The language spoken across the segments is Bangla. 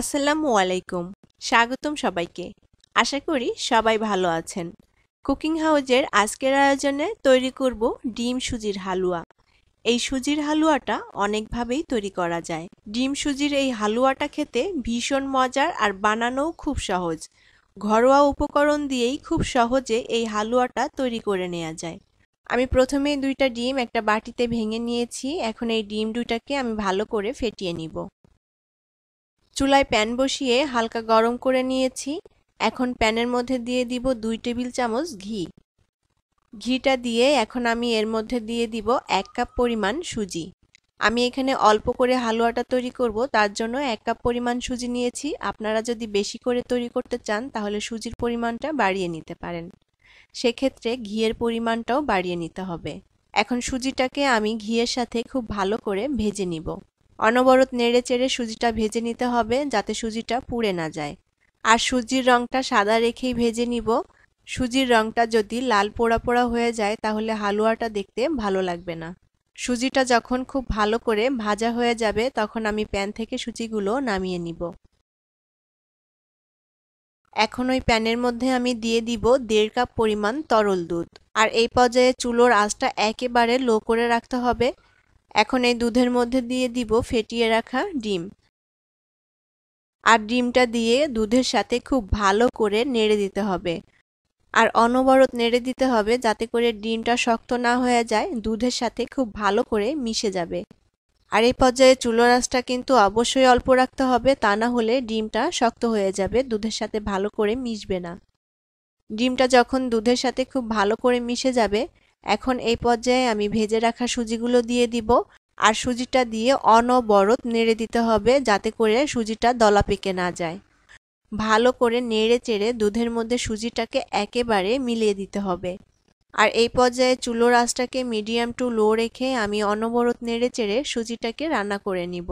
আসসালামু আলাইকুম। স্বাগতম সবাইকে। আশা করি সবাই ভালো আছেন। কুকিং হাউজের আজকের আয়োজনে তৈরি করব ডিম সুজির হালুয়া। এই সুজির হালুয়াটা অনেকভাবেই তৈরি করা যায়। ডিম সুজির এই হালুয়াটা খেতে ভীষণ মজার আর বানানোও খুব সহজ। ঘরোয়া উপকরণ দিয়েই খুব সহজে এই হালুয়াটা তৈরি করে নেওয়া যায়। আমি প্রথমেই দুইটা ডিম একটা বাটিতে ভেঙে নিয়েছি। এখন এই ডিম দুইটাকে আমি ভালো করে ফেটিয়ে নিব। চুলায় প্যান বসিয়ে হালকা গরম করে নিয়েছি। এখন প্যানের মধ্যে দিয়ে দিব দুই টেবিল চামচ ঘি। ঘিটা দিয়ে এখন আমি এর মধ্যে দিয়ে দিব এক কাপ পরিমাণ সুজি। আমি এখানে অল্প করে হালুয়াটা তৈরি করব, তার জন্য এক কাপ পরিমাণ সুজি নিয়েছি। আপনারা যদি বেশি করে তৈরি করতে চান, তাহলে সুজির পরিমাণটা বাড়িয়ে নিতে পারেন। সেক্ষেত্রে ঘিয়ের পরিমাণটাও বাড়িয়ে নিতে হবে। এখন সুজিটাকে আমি ঘিয়ের সাথে খুব ভালো করে ভেজে নিব। অনবরত নেড়ে চেড়ে সুজিটা ভেজে নিতে হবে যাতে সুজিটা পুড়ে না যায়। আর সুজির রংটা সাদা রেখেই ভেজে নিব। সুজির রংটা যদি লাল পোড়া পোড়া হয়ে যায় তাহলে হালুয়াটা দেখতে ভালো লাগবে না। সুজিটা যখন খুব ভালো করে ভাজা হয়ে যাবে তখন আমি প্যান থেকে সুজিগুলো নামিয়ে নিব। এখন ওই প্যানের মধ্যে আমি দিয়ে দিব দেড় কাপ পরিমাণ তরল দুধ। আর এই পর্যায়ে চুলোর আঁচটা একেবারে লো করে রাখতে হবে। এখন এই দুধের মধ্যে দিয়ে দিব ফেটিয়ে রাখা ডিম। আর ডিমটা দিয়ে দুধের সাথে খুব ভালো করে নেড়ে দিতে হবে। আর অনবরত নেড়ে দিতে হবে যাতে করে ডিমটা শক্ত না হয়ে যায়, দুধের সাথে খুব ভালো করে মিশে যাবে। আর এই পর্যায়ে চুলোর আঁচটা কিন্তু অবশ্যই অল্প রাখতে হবে, তা না হলে ডিমটা শক্ত হয়ে যাবে, দুধের সাথে ভালো করে মিশবে না। ডিমটা যখন দুধের সাথে খুব ভালো করে মিশে যাবে এখন এই পর্যায়ে আমি ভেজে রাখা সুজিগুলো দিয়ে দিব। আর সুজিটা দিয়ে অনবরত নেড়ে দিতে হবে যাতে করে সুজিটা দলা পেকে না যায়। ভালো করে নেড়ে চেড়ে দুধের মধ্যে সুজিটাকে একেবারে মিলিয়ে দিতে হবে। আর এই পর্যায়ে চুলোর আঁচটাকে মিডিয়াম টু লো রেখে আমি অনবরত নেড়ে চেড়ে সুজিটাকে রান্না করে নিব।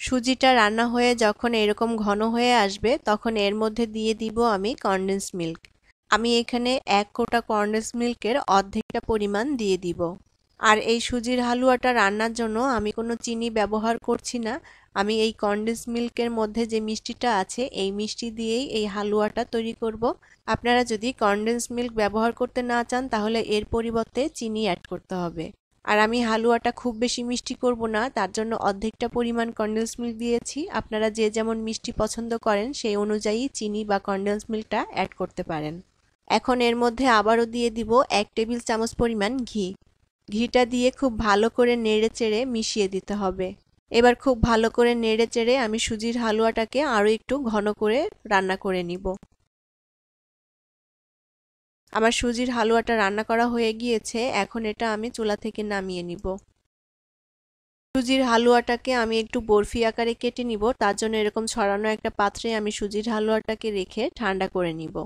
সুজিটা রান্না হয়ে যখন এরকম ঘন হয়ে আসবে তখন এর মধ্যে দিয়ে দিব আমি কনডেন্স মিল্ক আমি এখানে এক কোটা কর্নেস মিল্কের অর্ধেকটা পরিমাণ দিয়ে দিব। আর এই সুজির হালুয়াটা রান্নার জন্য আমি কোনো চিনি ব্যবহার করছি না। আমি এই কন্ডেন্স মিল্কের মধ্যে যে মিষ্টিটা আছে, এই মিষ্টি দিয়েই এই হালুয়াটা তৈরি করব। আপনারা যদি কন্ডেন্স মিল্ক ব্যবহার করতে না চান, তাহলে এর পরিবর্তে চিনি অ্যাড করতে হবে। আর আমি হালুয়াটা খুব বেশি মিষ্টি করব না, তার জন্য অর্ধেকটা পরিমাণ কন্ডেন্স মিল্ক দিয়েছি। আপনারা যে যেমন মিষ্টি পছন্দ করেন, সেই অনুযায়ী চিনি বা কন্ডেন্স মিল্কটা অ্যাড করতে পারেন। এখন এর মধ্যে আবারও দিয়ে দিব এক টেবিল চামচ পরিমাণ ঘি। ঘিটা দিয়ে খুব ভালো করে নেড়ে চেড়ে মিশিয়ে দিতে হবে। এবার খুব ভালো করে নেড়ে চেড়ে আমি সুজির হালুয়াটাকে আরও একটু ঘন করে রান্না করে নিব। আমার সুজির হালুয়াটা রান্না করা হয়ে গিয়েছে, এখন এটা আমি চুলা থেকে নামিয়ে নিব। সুজির হালুয়াটাকে আমি একটু বরফি আকারে কেটে নিব, তার জন্য এরকম ছড়ানো একটা পাত্রে আমি সুজির হালুয়াটাকে রেখে ঠান্ডা করে নিব।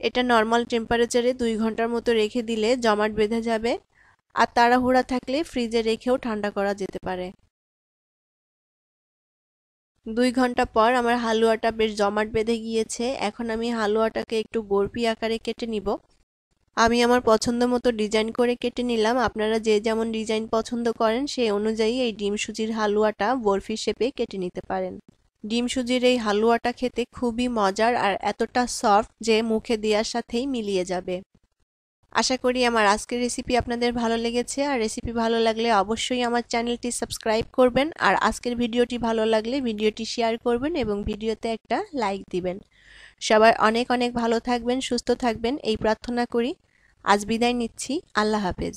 এটা নর্মাল টেম্পারেচারে দুই ঘণ্টার মতো রেখে দিলে জমাট বেঁধে যাবে আর তাড়াহুড়া থাকলে ফ্রিজে রেখেও ঠান্ডা করা যেতে পারে। দুই ঘণ্টা পর আমার হালুয়াটা বেশ জমাট বেঁধে গিয়েছে। এখন আমি হালুয়াটাকে একটু বরফি আকারে কেটে নিব। আমি আমার পছন্দ মতো ডিজাইন করে কেটে নিলাম। আপনারা যে যেমন ডিজাইন পছন্দ করেন সেই অনুযায়ী এই ডিম সুজির হালুয়াটা বরফি শেপে কেটে নিতে পারেন। ডিম সুজির এই হালুয়াটা খেতে খুবই মজার আর এতটা সফট যে মুখে দেওয়ার সাথেই মিলিয়ে যাবে। আশা করি আমার আজকের রেসিপি আপনাদের ভালো লেগেছে। আর রেসিপি ভালো লাগলে অবশ্যই আমার চ্যানেলটি সাবস্ক্রাইব করবেন। আর আজকের ভিডিওটি ভালো লাগলে ভিডিওটি শেয়ার করবেন এবং ভিডিওতে একটা লাইক দিবেন। সবাই অনেক অনেক ভালো থাকবেন, সুস্থ থাকবেন। এই প্রার্থনা করি। আজ বিদায় নিচ্ছি। আল্লাহ হাফেজ।